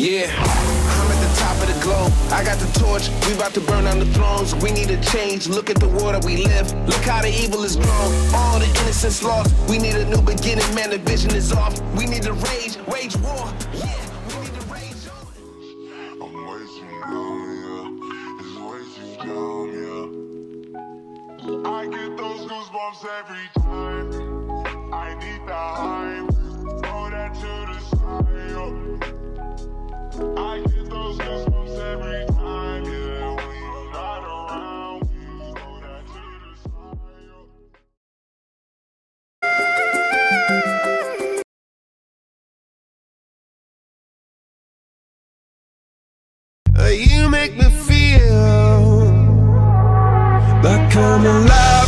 Yeah. I'm at the top of the globe. I got the torch. We about to burn down the thrones. We need a change. Look at the world that we live. Look how the evil is grown. All the innocence lost. We need a new beginning. Man, the vision is off. We need to rage, wage war. Yeah. We need to rage. I'm wasting down, yeah. It's wasting down. I get those goosebumps every time. I need the hype. Throw that to the side. I get those goosebumps every time, yeah. Side. Uh, You make me like I'm alive.